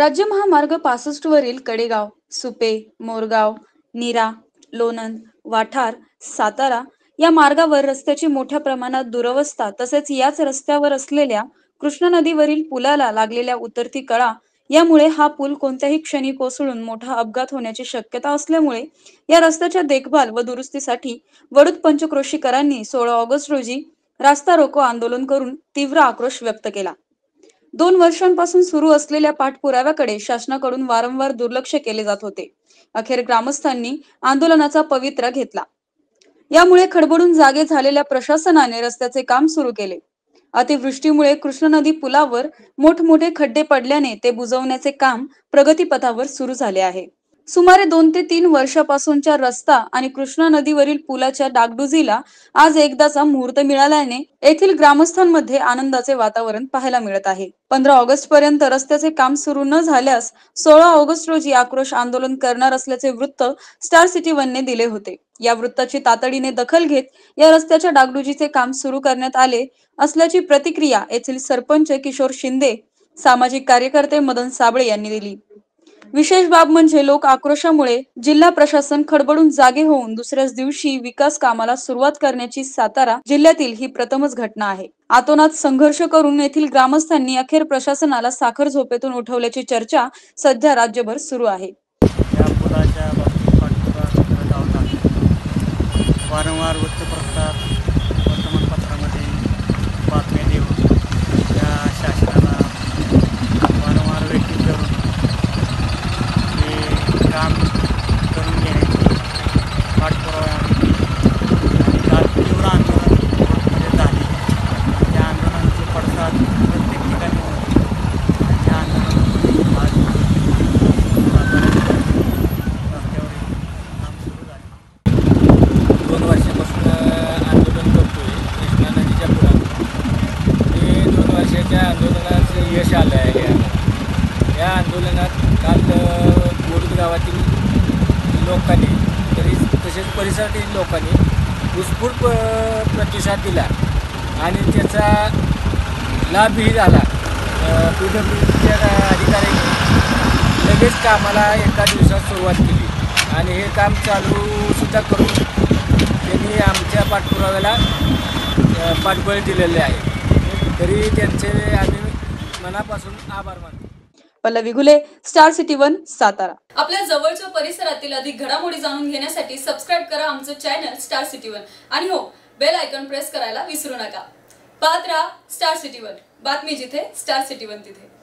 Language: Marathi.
राज्य महामार्ग पासष्ट वरील कडेगाव सुपे मोरगाव नीरा लोणंद वाठार सातारा या मार्गावर रस्त्याची मोठ्या प्रमाणात दुरवस्था तसेच याच रस्त्यावर असलेल्या कृष्णा नदीवरील पुलाला लागलेल्या उतरती कळा यामुळे हा पूल कोणत्याही क्षणी कोसळून मोठा अपघात होण्याची शक्यता असल्यामुळे या रस्त्याच्या देखभाल व दुरुस्तीसाठी वडूद पंचक्रोशीकरांनी सोळा ऑगस्ट रोजी रास्ता रोको आंदोलन करून तीव्र आक्रोश व्यक्त केला. दोन वर्षांपासून सुरू असलेल्या पाठपुराव्याकडे शासनाकडून वारंवार दुर्लक्ष केले जात होते. अखेर ग्रामस्थांनी आंदोलनाचा पवित्रा घेतला. यामुळे खडबडून जागे झालेल्या प्रशासनाने रस्त्याचे काम सुरू केले. अतिवृष्टीमुळे कृष्णा नदी पुलावर मोठमोठे खड्डे पडल्याने ते बुजवण्याचे काम प्रगतीपथावर सुरू झाले आहे. सुमारे दोन ते तीन वर्षापासूनच्या रस्ता आणि कृष्णा नदीवरील पुलाच्या डागडुजीला आज एकदाचा मुहूर्त मिळाल्याने येथील ग्रामस्थांमध्ये आनंदाचे वातावरण पाहायला मिळत आहे. पंधरा ऑगस्ट पर्यंत रस्त्याचे काम सुरू न झाल्यास सोळा ऑगस्ट रोजी आक्रोश आंदोलन करणार असल्याचे वृत्त स्टार सिटी वनने दिले होते. या वृत्ताची तातडीने दखल घेत या रस्त्याच्या डागडुजीचे काम सुरू करण्यात आले असल्याची प्रतिक्रिया येथील सरपंच किशोर शिंदे सामाजिक कार्यकर्ते मदन साबळे यांनी दिली. विशेष बाब म्हणजे लोक आक्रोशामुळे जिल्हा प्रशासन खडबडून जागे होऊन दुसऱ्याच दिवशी विकास कामाला सुरुवात करण्याची सातारा जिल्ह्यातील ही प्रथमच घटना आहे. आतोनात संघर्ष करून येथील ग्रामस्थांनी अखेर प्रशासनाला साखर झोपेतून उठवल्याची चर्चा सध्या राज्यभर सुरू आहे या पुलाच्या बाबतीत पाठपुरावा करत आहोत आम्ही. वारंवार वृत्तपत्रात वर्तमानपत्रामध्ये बातम्या देऊन या शासनाला वारंवार वेटीत धरून हे काम करून घेण्याची पाठपुरावा आम्ही केला. आणि काल तीव्र आंदोलन कोर्टमध्ये झाले त्या आंदोलनाचे पडसाद प्रत्येक ठिकाणी होते आणि त्या आंदोलनामध्ये आज सातारा रस्त्यावरील काम सुरू झाले दोन वर्षापासून आंदोलन करतो आहे कृष्णा नदीच्या पुढं ते दोन वर्षाच्या आंदोलनाचं यश आलं आहे या आंदोलनात काल गोडूद गावातील लोकांनी तरी तसेच परिसरातील लोकांनी उत्स्फूर्त प- प्रतिसाद दिला. आणि त्याचा लाभही झाला. पी डब्ल्यू डीच्या अधिकाऱ्यांनी लगेच कामाला एका दिवसात सुरुवात केली. आणि हे काम चालूसुद्धा करून त्यांनी आमच्या पाठपुराव्याला पाठबळ दिलेले आहे. तरी त्यांचे आम्ही मनापासून आभार मानतो. Pallavi Ghule star city one Satara. आपल्या जवळच्या परिसरातील अधिक घडामोडी जाणून घेण्यासाठी सबस्क्राईब करा आमचं चॅनल स्टार सिटी वन आणि हो बेल आयकॉन प्रेस करायला विसरू नका. पाहत राहा स्टार सिटी वन बातमी जिथे स्टार सिटी वन तिथे.